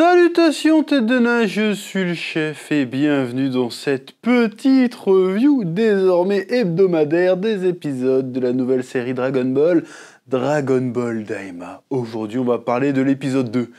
Salutations tête de nage, je suis le chef et bienvenue dans cette petite review désormais hebdomadaire des épisodes de la nouvelle série Dragon Ball, Dragon Ball Daima. Aujourd'hui on va parler de l'épisode 2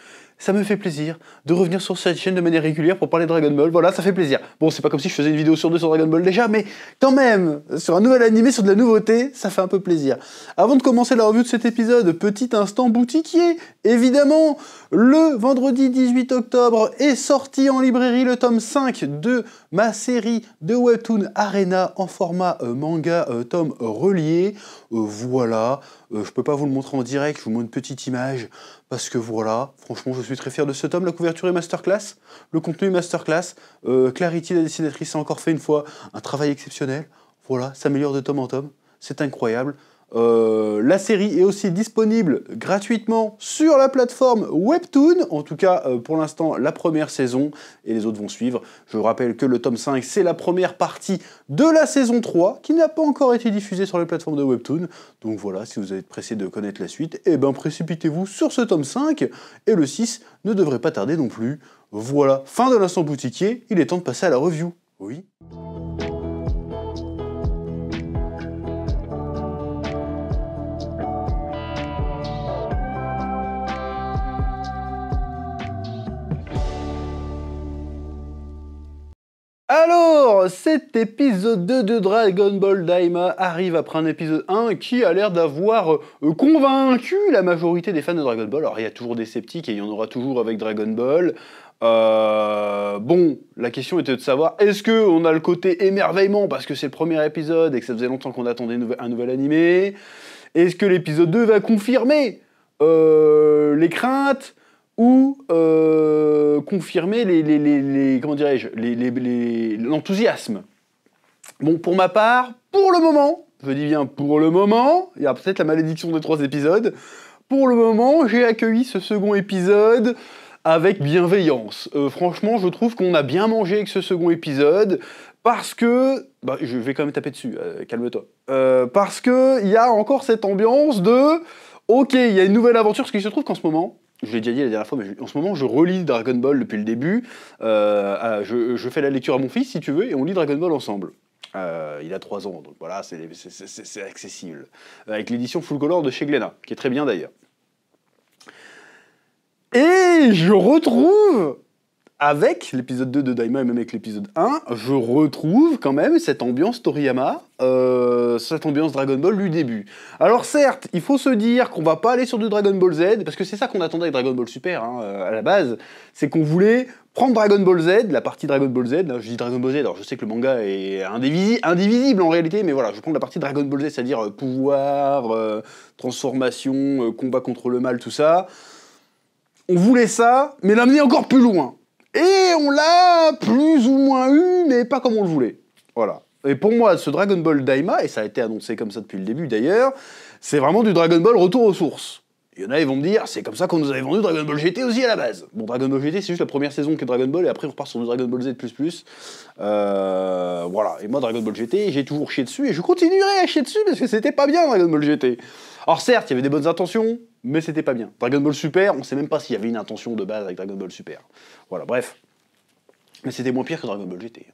ça me fait plaisir de revenir sur cette chaîne de manière régulière pour parler de Dragon Ball. Voilà, ça fait plaisir. Bon, c'est pas comme si je faisais une vidéo sur deux sur Dragon Ball déjà, mais quand même, sur un nouvel animé, sur de la nouveauté, ça fait un peu plaisir. Avant de commencer la revue de cet épisode, petit instant boutiquier. Évidemment, le vendredi 18 octobre est sorti en librairie le tome 5 de ma série de Webtoon Arena en format euh, manga euh, tome relié. Euh, voilà, je peux pas vous le montrer en direct, je vous montre une petite image parce que voilà, franchement, je suis très fier de ce tome. La couverture est masterclass, le contenu est masterclass. Euh, Clarity, la dessinatrice, a encore fait une fois un travail exceptionnel. Voilà, s'améliore de tome en tome. C'est incroyable. Euh, la série est aussi disponible gratuitement sur la plateforme Webtoon, en tout cas euh, pour l'instant la première saison, et les autres vont suivre. Je rappelle que le tome 5 c'est la première partie de la saison 3 qui n'a pas encore été diffusée sur les plateformes de Webtoon. Donc voilà, si vous êtes pressé de connaître la suite, eh ben précipitez-vous sur ce tome 5, et le 6 ne devrait pas tarder non plus. Voilà, fin de l'instant boutiquier, il est temps de passer à la review. Oui. Cet épisode 2 de Dragon Ball Daima arrive après un épisode 1 qui a l'air d'avoir euh, convaincu la majorité des fans de Dragon Ball. Alors, il y a toujours des sceptiques et il y en aura toujours avec Dragon Ball. Euh, bon, la question était de savoir est-ce que on a le côté émerveillement parce que c'est le premier épisode et que ça faisait longtemps qu'on attendait un nouvel animé Est-ce que l'épisode 2 va confirmer euh, les craintes ou euh, confirmer les, les, les, comment dirais-je l'enthousiasme. Bon, pour ma part, pour le moment, je dis bien pour le moment, il y a peut-être la malédiction des trois épisodes. Pour le moment, j'ai accueilli ce second épisode avec bienveillance. Euh, franchement, je trouve qu'on a bien mangé avec ce second épisode parce que, bah, je vais quand même taper dessus, euh, calme-toi. parce que il y a encore cette ambiance de, ok, il y a une nouvelle aventure, ce qui se trouve qu'en ce moment, je l'ai déjà dit la dernière fois, mais en ce moment, je relis Dragon Ball depuis le début. Euh, je, fais la lecture à mon fils, si tu veux, et on lit Dragon Ball ensemble. Euh, il a 3 ans, donc voilà, c'est accessible. Avec l'édition full color de chez Glénat, qui est très bien d'ailleurs. Et je retrouve avec l'épisode 2 de Daima et même avec l'épisode 1, je retrouve quand même cette ambiance Toriyama, euh, cette ambiance Dragon Ball du début. Alors certes, il faut se dire qu'on va pas aller sur du Dragon Ball Z, parce que c'est ça qu'on attendait avec Dragon Ball Super hein, euh, à la base, c'est qu'on voulait prendre Dragon Ball Z, la partie Dragon Ball Z, je dis Dragon Ball Z, alors je sais que le manga est indivisible en réalité, mais voilà, je prends la partie Dragon Ball Z, c'est-à-dire euh, pouvoir, transformation, combat contre le mal, tout ça. On voulait ça, mais l'amener encore plus loin. Et on l'a plus ou moins eu, mais pas comme on le voulait. Voilà. Et pour moi, ce Dragon Ball Daima, et ça a été annoncé comme ça depuis le début d'ailleurs, c'est vraiment du Dragon Ball retour aux sources. Il y en a, ils vont me dire, c'est comme ça qu'on nous avait vendu Dragon Ball GT aussi à la base. Bon, Dragon Ball GT, c'est juste la première saison qui est Dragon Ball, et après on repart sur du Dragon Ball Z++. Euh, voilà. Et moi, Dragon Ball GT, j'ai toujours chié dessus, et je continuerai à chier dessus, parce que c'était pas bien, Dragon Ball GT. Alors certes, il y avait des bonnes intentions, mais c'était pas bien. Dragon Ball Super, on sait même pas s'il y avait une intention de base avec Dragon Ball Super. Voilà, bref. Mais c'était moins pire que Dragon Ball GT.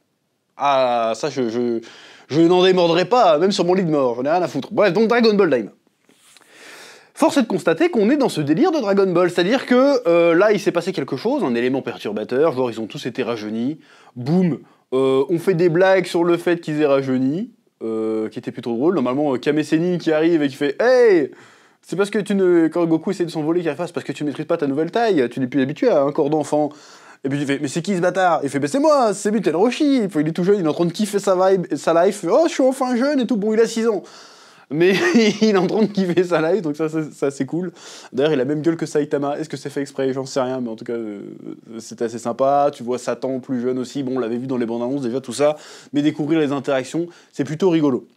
Ah, ça, je, je, n'en démordrai pas, même sur mon lit de mort, j'en ai rien à foutre. Bref, donc Dragon Ball Daima. Force est de constater qu'on est dans ce délire de Dragon Ball, c'est-à-dire que euh, là, il s'est passé quelque chose, un élément perturbateur, genre ils ont tous été rajeunis, boum, euh, on fait des blagues sur le fait qu'ils aient rajeuni, euh, qui était plutôt drôle. Normalement, Kame qui arrive et qui fait Hey C'est parce que tu ne. Quand Goku essaie de s'envoler, qui arrive c'est parce que tu ne maîtrises pas ta nouvelle taille, tu n'es plus habitué à un corps d'enfant. Et puis il fait, mais c'est qui ce bâtard? Il fait, mais c'est moi, c'est Mutel Roshi. Il est tout jeune, il est en train de kiffer sa vibe, sa life. Oh, je suis enfin jeune et tout. Bon, il a 6 ans mais il est en train de kiffer sa life, donc ça, c'est cool. D'ailleurs, il a même gueule que Saitama. Est-ce que c'est fait exprès? J'en sais rien, mais en tout cas, euh, c'est assez sympa. Tu vois Satan plus jeune aussi. Bon, on l'avait vu dans les bandes annonces déjà, tout ça. Mais découvrir les interactions, c'est plutôt rigolo.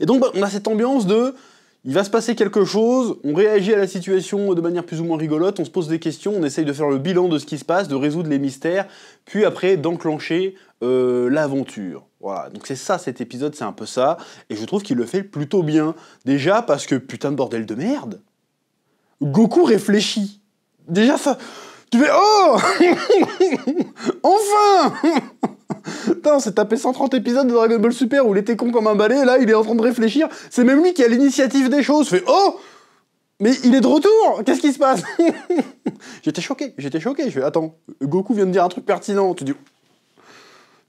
Et donc, bah, on a cette ambiance de il va se passer quelque chose, on réagit à la situation de manière plus ou moins rigolote, on se pose des questions, on essaye de faire le bilan de ce qui se passe, de résoudre les mystères, puis après d'enclencher euh, l'aventure. Voilà, donc c'est ça cet épisode, c'est un peu ça, et je trouve qu'il le fait plutôt bien. Déjà parce que putain de bordel de merde, Goku réfléchit. Déjà ça, Tu fais Oh Enfin Putain, on s'est tapé 130 épisodes de Dragon Ball Super où il était con comme un balai, là il est en train de réfléchir. C'est même lui qui a l'initiative des choses. Fait Oh Mais il est de retour Qu'est-ce qui se passe? J'étais choqué, j'étais choqué. Je fais Attends, Goku vient de dire un truc pertinent. Tu dis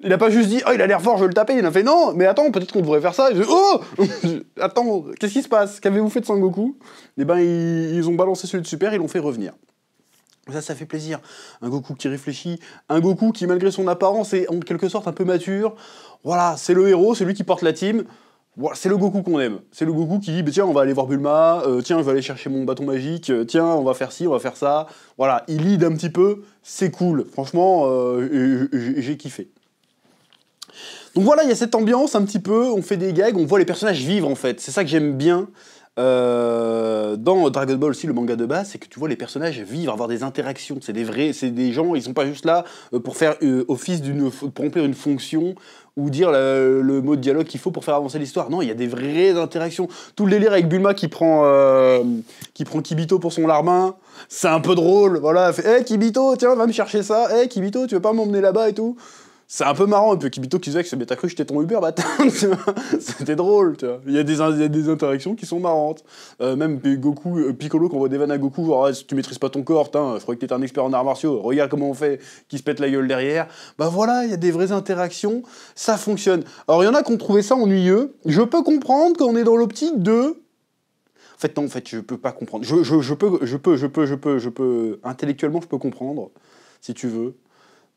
il a pas juste dit, oh, il a l'air fort, je vais le taper. Il a fait, non, mais attends, peut-être qu'on devrait faire ça. Je oh Attends, qu'est-ce qui se passe? Qu'avez-vous fait de Sangoku Eh ben, ils, ils, ont balancé celui de Super, ils l'ont fait revenir. Ça, ça fait plaisir. Un Goku qui réfléchit, un Goku qui, malgré son apparence, est en quelque sorte un peu mature. Voilà, c'est le héros, c'est lui qui porte la team. C'est le Goku qu'on aime. C'est le Goku qui dit bah, tiens, on va aller voir Bulma, euh, tiens, je vais aller chercher mon bâton magique, euh, tiens, on va faire ci, on va faire ça. Voilà, il lead un petit peu, c'est cool. Franchement, euh, j'ai kiffé. Donc voilà, il y a cette ambiance un petit peu, on fait des gags, on voit les personnages vivre en fait. C'est ça que j'aime bien. Euh, dans Dragon Ball aussi, le manga de base, c'est que tu vois les personnages vivre, avoir des interactions. C'est des vrais, c'est des gens, ils sont pas juste là euh, pour faire euh, office d'une, pour remplir une fonction ou dire le, mot de dialogue qu'il faut pour faire avancer l'histoire. Non, il y a des vraies interactions. Tout le délire avec Bulma qui prend, qui prend Kibito pour son larbin, c'est un peu drôle. Voilà, fait, hey, Kibito, tiens, va me chercher ça. Hey, Kibito, tu veux pas m'emmener là-bas et tout? C'est un peu marrant un peu Kibito qui disait que mais t'as cru que j'étais ton Uber bâtard. C'était drôle tu vois. Il y, a des, il y a des interactions qui sont marrantes. Euh, même Goku euh, Piccolo qu'on voit des vannes à Goku genre ah, si tu maîtrises pas ton corps je croyais que t'étais un expert en arts martiaux regarde comment on fait qui se pète la gueule derrière. Bah voilà il y a des vraies interactions ça fonctionne. Alors il y en a qui ont trouvé ça ennuyeux. Je peux comprendre qu'on est dans l'optique de en fait non en fait je peux pas comprendre. Je, je peux je peux je peux je peux je peux intellectuellement je peux comprendre si tu veux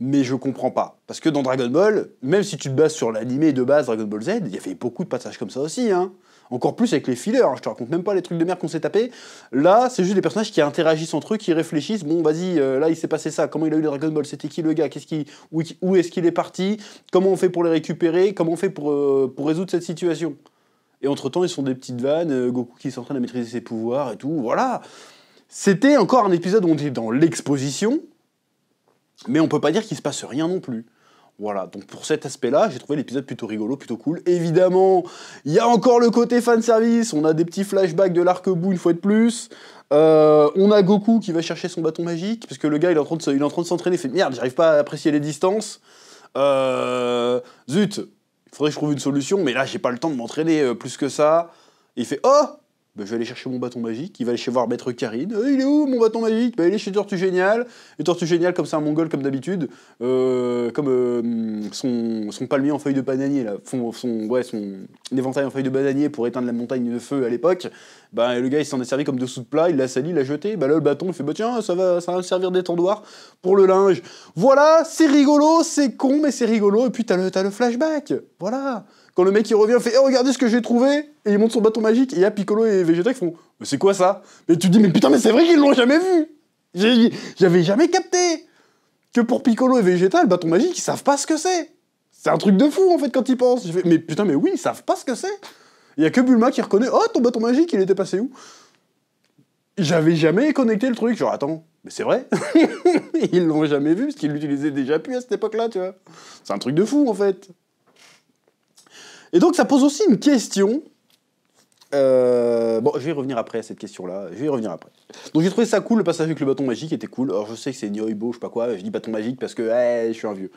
mais je comprends pas. Parce que dans Dragon Ball, même si tu te bases sur l'animé de base Dragon Ball Z, il y avait beaucoup de passages comme ça aussi. Hein. Encore plus avec les fillers, hein. je te raconte même pas les trucs de merde qu'on s'est tapé. Là, c'est juste des personnages qui interagissent entre eux, qui réfléchissent. Bon, vas-y, euh, là il s'est passé ça. Comment il a eu le Dragon Ball? C'était qui le gars? Qu'est-ce qui, Où, est-ce qu'il est parti? Comment on fait pour les récupérer? Comment on fait pour, euh, résoudre cette situation? Et entre-temps, ils sont des petites vannes, euh, Goku qui s'entraîne à maîtriser ses pouvoirs et tout. Voilà C'était encore un épisode où on était dans l'exposition, mais on peut pas dire qu'il se passe rien non plus. Voilà, donc pour cet aspect-là, j'ai trouvé l'épisode plutôt rigolo, plutôt cool. Évidemment, il y a encore le côté fanservice, on a des petits flashbacks de l'arc-bout une fois de plus. Euh, on a Goku qui va chercher son bâton magique, parce que le gars il est en train de, s'entraîner, il fait merde, j'arrive pas à apprécier les distances. Euh, zut, il faudrait que je trouve une solution, mais là j'ai pas le temps de m'entraîner euh, plus que ça. il fait Oh bah, je vais aller chercher mon bâton magique, il va aller chez voir Maître Karine. Euh, il est où mon bâton magique? Bah, Il est chez Tortue Génial. Et Tortue Génial, comme c'est un mongol comme d'habitude, euh, comme euh, son, palmier en feuille de bananier, son, éventail en feuille de bananier pour éteindre la montagne de feu à l'époque, bah, le gars il s'en est servi comme dessous de plat, il l'a sali, il l'a jeté. Le bâton il fait bah tiens, ça va, servir d'étendoir pour le linge. Voilà, c'est rigolo, c'est con, mais c'est rigolo. Et puis t'as le, as le flashback. Voilà. Quand le mec il revient, fait Eh, regardez ce que j'ai trouvé. Et il monte son bâton magique, et il y a Piccolo et Vegeta qui font Mais c'est quoi ça? Mais tu te dis Mais putain, mais c'est vrai qu'ils l'ont jamais vu. J'avais jamais capté que pour Piccolo et Vegeta, le bâton magique, ils savent pas ce que c'est. C'est un truc de fou en fait quand ils pensent. mais putain, mais oui, ils savent pas ce que c'est. Il y a que Bulma qui reconnaît Oh, ton bâton magique, il était passé où? J'avais jamais connecté le truc, genre attends, mais c'est vrai. Ils l'ont jamais vu parce qu'ils l'utilisaient déjà plus à cette époque-là, tu vois. C'est un truc de fou en fait. Et donc ça pose aussi une question. Euh, bon, je vais revenir après à cette question-là. Je vais y revenir après. Donc j'ai trouvé ça cool, le passage avec le bâton magique était cool. Alors je sais que c'est Nyoibo, je sais pas quoi, je dis bâton magique parce que je suis un vieux.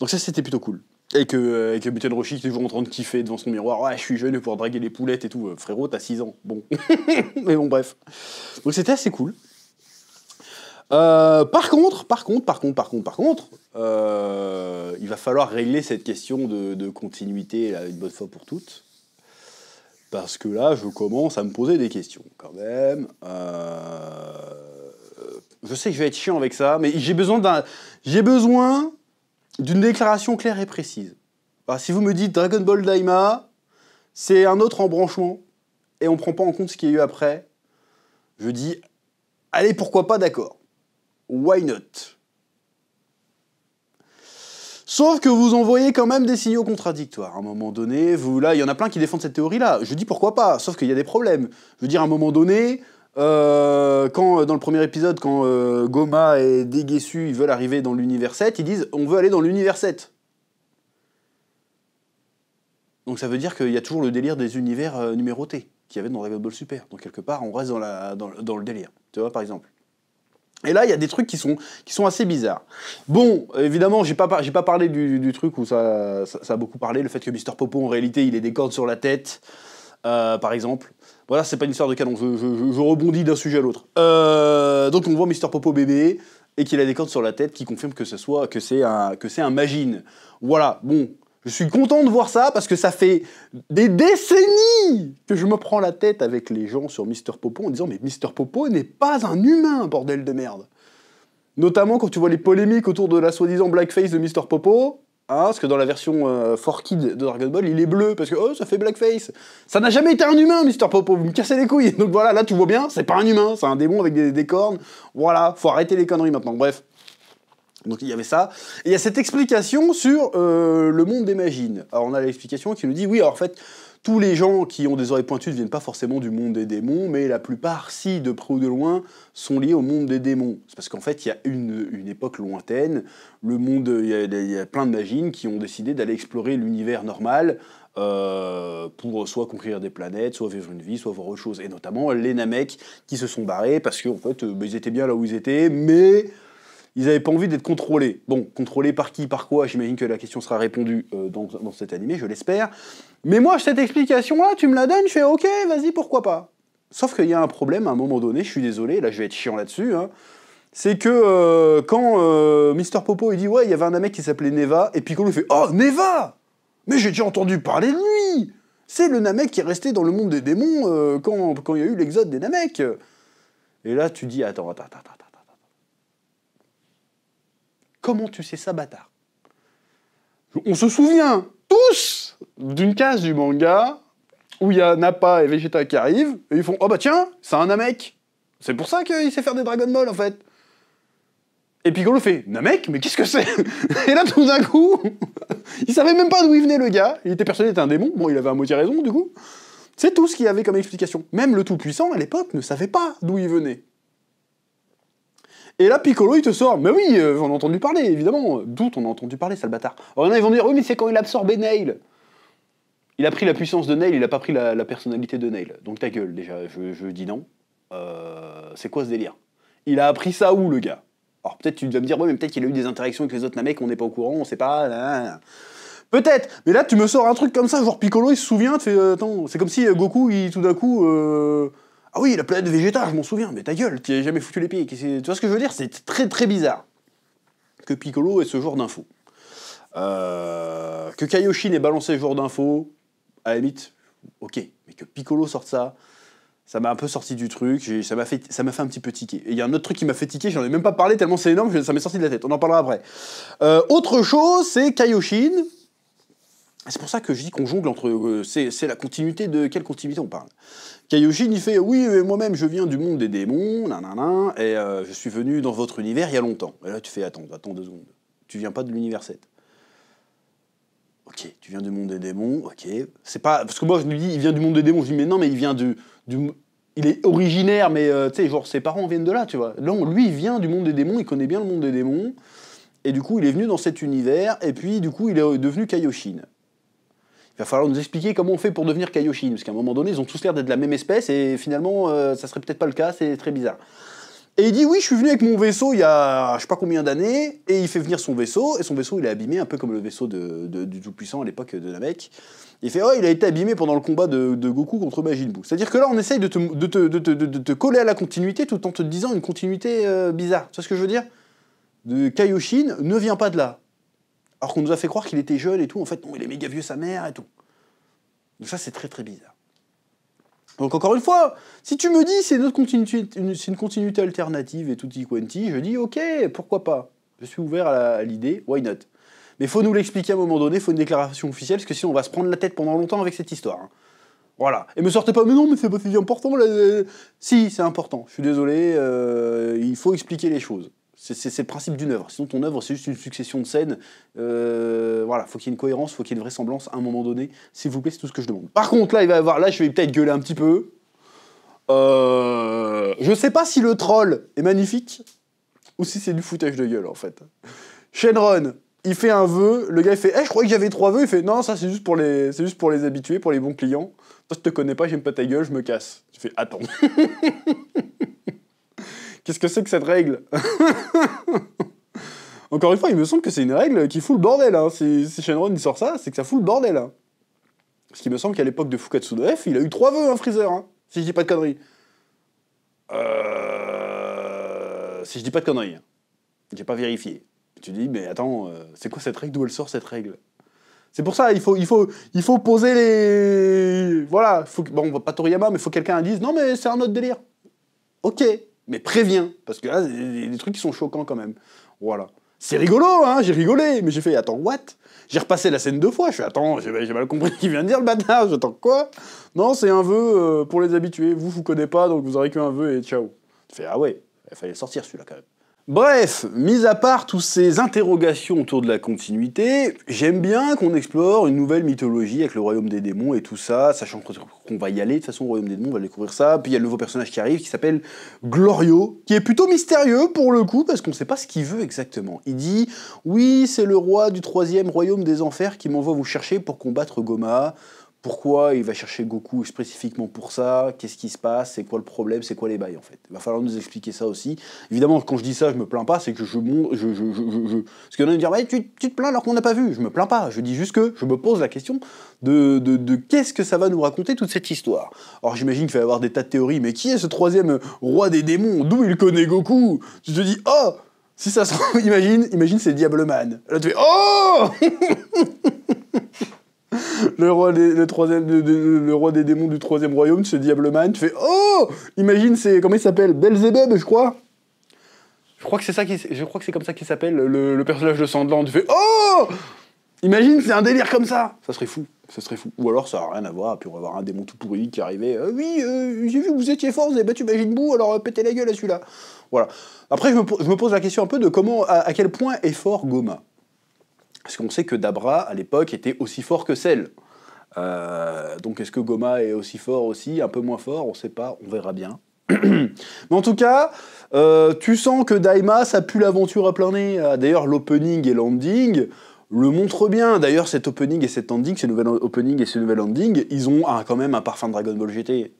Donc ça c'était plutôt cool. Et que, euh, et que est toujours en train de kiffer devant son miroir. Ouais, je suis jeune, pouvoir draguer les poulettes et tout. Euh, frérot, t'as 6 ans. Bon. Mais bon, bref. Donc c'était assez cool. Euh, par contre, par contre, par contre, par contre, par contre, euh, il va falloir régler cette question de, continuité une bonne fois pour toutes. Parce que là, je commence à me poser des questions quand même. Euh, je sais que je vais être chiant avec ça, mais j'ai besoin d'une déclaration claire et précise. si vous me dites Dragon Ball Daima, c'est un autre embranchement et on prend pas en compte ce qu'il y a eu après, je dis allez pourquoi pas d'accord why not? Sauf que vous envoyez quand même des signaux contradictoires. À un moment donné, vous, là, il y en a plein qui défendent cette théorie-là. Je dis pourquoi pas, sauf qu'il y a des problèmes. Je veux dire, à un moment donné, euh, dans le premier épisode, quand euh, Goma et Degesu ils veulent arriver dans l'univers 7, ils disent on veut aller dans l'univers 7. Donc ça veut dire qu'il y a toujours le délire des univers euh, numérotés qu'il y avait dans Dragon Ball Super. Donc quelque part, on reste dans le délire. Tu vois, par exemple. Et là, il y a des trucs qui sont, assez bizarres. Bon, évidemment, j'ai pas, pas parlé du, truc où ça, a beaucoup parlé, le fait que Mister Popo, en réalité, il ait des cordes sur la tête, euh, par exemple. Voilà, c'est pas une histoire de canon, je, je, rebondis d'un sujet à l'autre. Euh, donc on voit Mister Popo bébé, et qu'il a des cordes sur la tête qui confirment que ce soit, que c'est un, que c'est un magine. Voilà, bon, je suis content de voir ça parce que ça fait des décennies que je me prends la tête avec les gens sur Mister Popo en disant mais Mister Popo n'est pas un humain, bordel de merde. Notamment quand tu vois les polémiques autour de la soi-disant blackface de Mister Popo, hein, parce que dans la version euh, 4Kid de Dragon Ball, il est bleu parce que oh ça fait blackface. Ça n'a jamais été un humain, Mister Popo, vous me cassez les couilles. Donc voilà, là tu vois bien, c'est pas un humain, c'est un démon avec des, des cornes. Voilà, faut arrêter les conneries maintenant. Bref. Donc il y avait ça. Il y a cette explication sur euh, le monde des magines. Alors on a l'explication qui nous dit, oui, alors en fait, tous les gens qui ont des oreilles pointues ne viennent pas forcément du monde des démons, mais la plupart, si de près ou de loin, sont liés au monde des démons. C'est parce qu'en fait, il y a une, une, époque lointaine, le monde, il y, a, plein de magines qui ont décidé d'aller explorer l'univers normal euh, pour soit conquérir des planètes, soit vivre une vie, soit voir autre chose. Et notamment les Namek qui se sont barrés parce qu'en fait, euh, bah, ils étaient bien là où ils étaient, mais ils n'avaient pas envie d'être contrôlés. Bon, contrôlés par qui, par quoi, j'imagine que la question sera répondue euh, dans, cet animé, je l'espère. Mais moi, cette explication-là, tu me la donnes, je fais ok, vas-y, pourquoi pas. Sauf qu'il y a un problème à un moment donné, je suis désolé, là je vais être chiant là-dessus, hein. c'est que euh, quand euh, Mister Popo il dit ouais, il y avait un mec qui s'appelait Neva, et Piccolo fait Oh, Neva Mais j'ai déjà entendu parler de lui C'est le Namek qui est resté dans le monde des démons quand, quand il y a eu l'exode des Namek Et là, tu dis Attends, attends, attends, attends. Comment tu sais ça, bâtard? On se souvient tous d'une case du manga où il y a Nappa et Vegeta qui arrivent, et ils font Oh bah tiens, c'est un Namek C'est pour ça qu'il sait faire des Dragon Ball en fait Et Piccolo fait Namek Mais qu'est-ce que c'est? Et là tout d'un coup, il savait même pas d'où il venait le gars, il était persuadé d'être un démon, bon il avait à moitié raison du coup. C'est tout ce qu'il y avait comme explication. Même le Tout-Puissant à l'époque ne savait pas d'où il venait. Et là, Piccolo, il te sort, mais oui, euh, on a entendu parler, évidemment. D'où on a entendu parler, sale bâtard. Alors, a, ils vont dire, oui, mais c'est quand il a absorbé Nail. Il a pris la puissance de Nail, il a pas pris la, personnalité de Nail. Donc ta gueule, déjà, je, dis non. Euh, c'est quoi ce délire? Il a appris ça où, le gars? Alors peut-être tu vas me dire, ouais, mais peut-être qu'il a eu des interactions avec les autres Namek, on n'est pas au courant, on sait pas. Peut-être, mais là tu me sors un truc comme ça, genre Piccolo il se souvient, tu fais, euh, attends, c'est comme si Goku, il, tout d'un coup, ah oui, la planète Vegeta, je m'en souviens, mais ta gueule, tu as jamais foutu les pieds. Tu vois ce que je veux dire C'est très très bizarre que Piccolo ait ce genre d'infos. Euh, que Kaioshin ait balancé ce genre d'infos, à la limite, ok. Mais que Piccolo sorte ça, ça m'a un peu sorti du truc, ça m'a fait un petit peu tiquer. Et il y a un autre truc qui m'a fait tiquer, j'en ai même pas parlé tellement c'est énorme, ça m'est sorti de la tête. On en parlera après. Euh, autre chose, c'est Kaioshin, c'est pour ça que je dis qu'on jongle entre. Euh, c'est la continuité de. Quelle continuité on parle Kaioshin, il fait Oui, moi-même, je viens du monde des démons, nanana, et euh, je suis venu dans votre univers il y a longtemps. Et là, tu fais Attends, attends deux secondes. Tu viens pas de l'univers 7. Ok, tu viens du monde des démons, ok. C'est pas. Parce que moi, je me dis Il vient du monde des démons. Je dis Mais non, mais il vient du. il est originaire, mais euh, tu sais, genre, ses parents viennent de là, tu vois. Non, lui, vient du monde des démons, il connaît bien le monde des démons. Et du coup, il est venu dans cet univers, et puis, du coup, il est devenu Kaioshin. Il va falloir nous expliquer comment on fait pour devenir Kaioshin, parce qu'à un moment donné, ils ont tous l'air d'être de la même espèce, et finalement, euh, ça serait peut-être pas le cas, c'est très bizarre. Et il dit oui, je suis venu avec mon vaisseau il y a je sais pas combien d'années, et il fait venir son vaisseau, et son vaisseau il est abîmé, un peu comme le vaisseau du Tout-Puissant à l'époque de Namek. Il fait oh, il a été abîmé pendant le combat de, Goku contre Majin Buu. C'est-à-dire que là, on essaye de te, de, te, coller à la continuité tout en te disant une continuité euh, bizarre. Tu vois ce que je veux dire? De Kaioshin ne vient pas de là. Alors qu'on nous a fait croire qu'il était jeune et tout. En fait, non, il est méga vieux sa mère et tout. Donc ça, c'est très très bizarre. Donc encore une fois, si tu me dis c'est une, continuité, alternative et quanti, je dis ok, pourquoi pas. Je suis ouvert à l'idée, why not? Mais faut nous l'expliquer à un moment donné, faut une déclaration officielle, parce que sinon on va se prendre la tête pendant longtemps avec cette histoire. Hein. Voilà. Et me sortez pas, mais non, mais c'est pas si important. Si, c'est important. Je suis désolé, euh, il faut expliquer les choses. C'est le principe d'une œuvre. Sinon, ton œuvre, c'est juste une succession de scènes. Euh, voilà, faut qu'il y ait une cohérence, faut qu'il y ait une vraisemblance à un moment donné. S'il vous plaît, c'est tout ce que je demande. Par contre, là, il va y avoir, là, je vais peut-être gueuler un petit peu. Euh, je sais pas si le troll est magnifique ou si c'est du foutage de gueule, en fait. Shenron, il fait un vœu, le gars il fait Eh, je croyais que j'avais trois vœux. Il fait Non, ça c'est juste, pour les... juste pour les habitués, pour les bons clients. Toi, je te connais pas, j'aime pas ta gueule, je me casse. Tu fais Attends. Qu'est-ce que c'est que cette règle Encore une fois, il me semble que c'est une règle qui fout le bordel. Hein. Si, Shenron sort ça, c'est que ça fout le bordel. Hein. Parce qu'il me semble qu'à l'époque de Fukatsu no F, il a eu trois vœux, un hein, Freezer. Hein, si je dis pas de conneries. Euh... Si je dis pas de conneries. J'ai pas vérifié. Tu dis, mais attends, euh, c'est quoi cette règle? D'où elle sort cette règle? C'est pour ça, il faut, il, faut, il faut poser les. Voilà, faut, bon, pas Toriyama, mais il faut que quelqu'un dise, non, mais c'est un autre délire. Ok, mais préviens, parce que là, il y a des trucs qui sont choquants quand même. Voilà. C'est rigolo, hein, j'ai rigolé, mais j'ai fait, attends, what? J'ai repassé la scène deux fois, je fais, attends, j'ai mal compris qui vient de dire le bâtard, j'attends quoi? Non, c'est un vœu euh, pour les habitués, vous, vous connaissez pas, donc vous aurez qu'un vœu et ciao. Je fais, ah ouais, il fallait sortir celui-là quand même. Bref, mis à part toutes ces interrogations autour de la continuité, j'aime bien qu'on explore une nouvelle mythologie avec le royaume des démons et tout ça, sachant qu'on va y aller, de toute façon, au royaume des démons, on va découvrir ça. Puis il y a le nouveau personnage qui arrive qui s'appelle Glorio, qui est plutôt mystérieux pour le coup, parce qu'on ne sait pas ce qu'il veut exactement. Il dit Oui, c'est le roi du troisième royaume des enfers qui m'envoie vous chercher pour combattre Goma. Pourquoi il va chercher Goku spécifiquement pour ça Qu'est-ce qui se passe C'est quoi le problème C'est quoi les bails en fait Il va falloir nous expliquer ça aussi. Évidemment, quand je dis ça, je me plains pas, c'est que je montre. Je, Parce qu'il y en a dire ouais, tu, tu, te plains alors qu'on n'a pas vu. Je me plains pas. Je dis juste que je me pose la question de qu'est-ce que ça va nous raconter toute cette histoire. Alors j'imagine qu'il va y avoir des tas de théories, mais qui est ce troisième roi des démons? D'où il connaît Goku? Tu te dis oh si ça se imagine, imagine c'est Diableman. Là tu fais oh le roi des, démons du troisième royaume, ce Diableman, tu fais Oh Imagine, c'est. Comment il s'appelle? Belzebub, je crois Je crois que c'est ça qui, comme ça qu'il s'appelle, le, personnage de Sandland. Tu fais Oh Imagine, c'est un délire comme ça Ça serait fou. Ça serait fou. Ou alors ça n'a rien à voir, puis on va avoir un démon tout pourri qui arrivait. Euh, oui, euh, j'ai vu que vous étiez fort, vous avez battu Majin Buu, alors euh, pétez la gueule à celui-là. Voilà. Après, je me, pose la question un peu de comment, à quel point est fort Goma. Parce qu'on sait que Dabra, à l'époque, était aussi fort que Cell. Euh, donc est-ce que Goma est aussi fort aussi, un peu moins fort? On ne sait pas, on verra bien. Mais en tout cas, euh, tu sens que Daima, ça pue l'aventure à plein nez. Euh, d'ailleurs, l'opening et l'ending le montrent bien. D'ailleurs, cet opening et cet ending, ces nouvel opening et ce nouvel ending, ils ont quand même un parfum Dragon Ball GT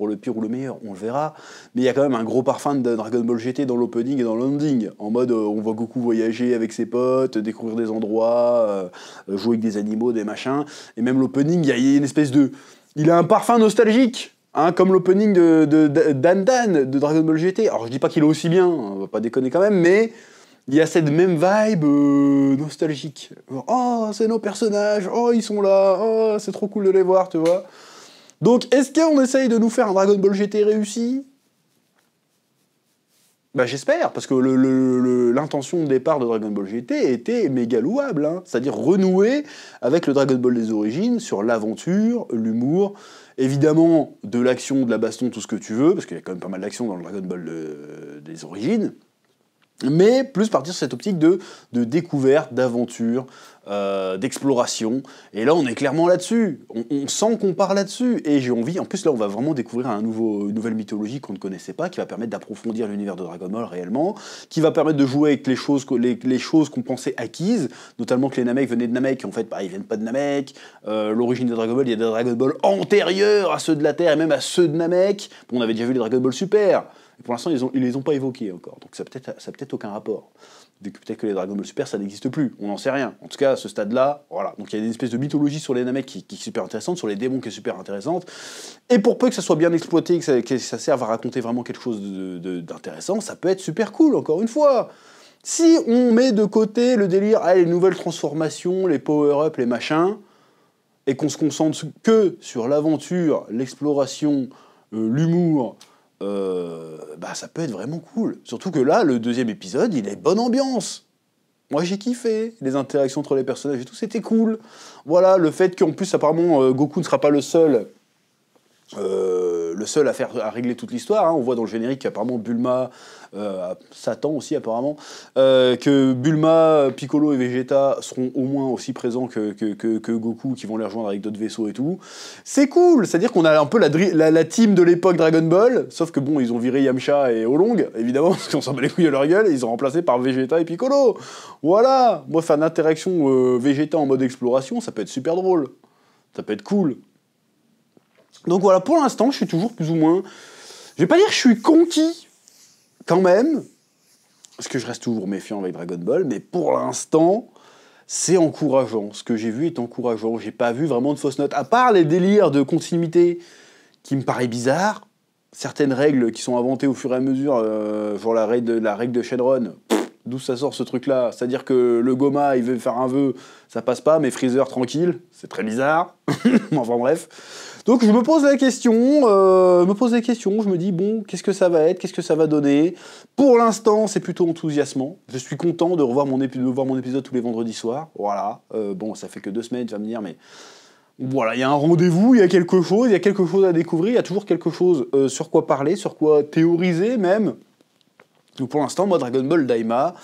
pour le pire ou le meilleur, on le verra. Mais il y a quand même un gros parfum de Dragon Ball GT dans l'opening et dans l'ending. En mode, euh, on voit Goku voyager avec ses potes, découvrir des endroits, euh, jouer avec des animaux, des machins. Et même l'opening, il y, a une espèce de. Il a un parfum nostalgique. Hein, comme l'opening de, de, Dan Dan de Dragon Ball GT. Alors je dis pas qu'il est aussi bien, on va pas déconner quand même, mais il y a cette même vibe euh, nostalgique. Oh, c'est nos personnages, oh, ils sont là, oh, c'est trop cool de les voir, tu vois. Donc, est-ce qu'on essaye de nous faire un Dragon Ball GT réussi? Bah j'espère, parce que l'intention de départ de Dragon Ball GT était méga louable, hein. c'est-à-dire renouer avec le Dragon Ball des origines sur l'aventure, l'humour, évidemment de l'action, de la baston, tout ce que tu veux, parce qu'il y a quand même pas mal d'action dans le Dragon Ball des origines, mais plus partir sur cette optique de, découverte, d'aventure, euh, d'exploration. Et là, on est clairement là-dessus. On, sent qu'on part là-dessus. Et j'ai envie, en plus, là, on va vraiment découvrir une nouvelle mythologie qu'on ne connaissait pas, qui va permettre d'approfondir l'univers de Dragon Ball réellement, qui va permettre de jouer avec les choses, les, les choses qu'on pensait acquises, notamment que les Namek venaient de Namek, et en fait, bah, ils viennent pas de Namek. Euh, l'origine des Dragon Ball, il y a des Dragon Ball antérieurs à ceux de la Terre, et même à ceux de Namek. Bon, on avait déjà vu les Dragon Ball Super pour l'instant, ils ne les ont pas évoqués encore. Donc ça peut-être peut aucun rapport. Peut-être que les Dragon Ball Super, ça n'existe plus. On n'en sait rien. En tout cas, à ce stade-là, voilà. Donc il y a une espèce de mythologie sur les Namek qui, est super intéressante, sur les démons qui est super intéressante. Et pour peu que ça soit bien exploité, que ça, que ça serve à raconter vraiment quelque chose d'intéressant, ça peut être super cool, encore une fois. Si on met de côté le délire, ah, les nouvelles transformations, les power-up, les machins, et qu'on se concentre que sur l'aventure, l'exploration, euh, l'humour, euh, bah, ça peut être vraiment cool. Surtout que là, le deuxième épisode, il est bonne ambiance. Moi, j'ai kiffé. Les interactions entre les personnages et tout, c'était cool. Voilà, le fait qu'en plus, apparemment, euh, Goku ne sera pas le seul. Euh, le seul à, faire, à régler toute l'histoire. Hein. On voit dans le générique qu'apparemment Bulma euh, Satan aussi apparemment, euh, que Bulma, Piccolo et Vegeta seront au moins aussi présents que, Goku, qui vont les rejoindre avec d'autres vaisseaux et tout. C'est cool, c'est-à-dire qu'on a un peu la, team de l'époque Dragon Ball, sauf que bon, ils ont viré Yamcha et Olong, évidemment, parce qu'on s'en bat les couilles à leur gueule, ils ont remplacé par Vegeta et Piccolo. Voilà, moi faire une interaction euh, Vegeta en mode exploration, ça peut être super drôle. Ça peut être cool. Donc voilà, pour l'instant, je suis toujours plus ou moins... Je vais pas dire que je suis conquis, quand même, parce que je reste toujours méfiant avec Dragon Ball, mais pour l'instant, c'est encourageant. Ce que j'ai vu est encourageant. J'ai pas vu vraiment de fausses notes. À part les délires de continuité qui me paraît bizarre, certaines règles qui sont inventées au fur et à mesure, euh, genre la règle de, la Shenron, d'où ça sort ce truc-là? C'est-à-dire que le Goma, il veut faire un vœu, ça passe pas, mais Freezer tranquille, c'est très bizarre. enfin bref. Donc je me pose la question, euh, me pose des questions, je me dis bon, qu'est-ce que ça va être, qu'est-ce que ça va donner? Pour l'instant, c'est plutôt enthousiasmant. Je suis content de revoir mon, voir mon épisode tous les vendredis soirs. Voilà. Euh, bon, ça fait que deux semaines, tu vas me dire, mais voilà, il y a un rendez-vous, il y a quelque chose, il y a quelque chose à découvrir, il y a toujours quelque chose euh, sur quoi parler, sur quoi théoriser même. Donc pour l'instant, moi, Dragon Ball Daima,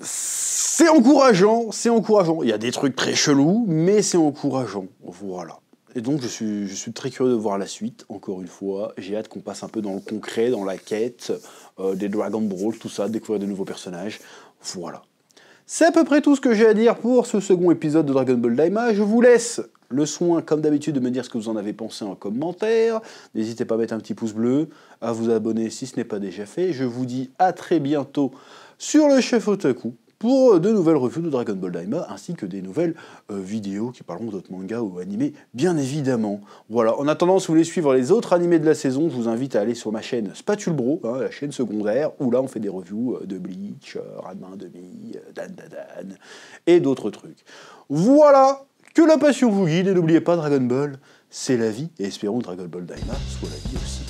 c'est encourageant, c'est encourageant. Il y a des trucs très chelous, mais c'est encourageant. Voilà. Et donc je suis, très curieux de voir la suite, encore une fois. J'ai hâte qu'on passe un peu dans le concret, dans la quête, euh, des Dragon Ball, tout ça, découvrir de nouveaux personnages. Voilà. C'est à peu près tout ce que j'ai à dire pour ce second épisode de Dragon Ball Daima. Je vous laisse le soin, comme d'habitude, de me dire ce que vous en avez pensé en commentaire. N'hésitez pas à mettre un petit pouce bleu, à vous abonner si ce n'est pas déjà fait. Je vous dis à très bientôt sur le chef Otaku pour de nouvelles reviews de Dragon Ball Daima, ainsi que des nouvelles euh, vidéos qui parleront d'autres mangas ou animés, bien évidemment. Voilà, en attendant, si vous voulez suivre les autres animés de la saison, je vous invite à aller sur ma chaîne Spatule Bro, hein, la chaîne secondaire, où là on fait des reviews euh, de Bleach, euh, Ranma Demi, Dan Dan et d'autres trucs. Voilà, que la passion vous guide, et n'oubliez pas Dragon Ball, c'est la vie, et espérons que Dragon Ball Daima soit la vie aussi.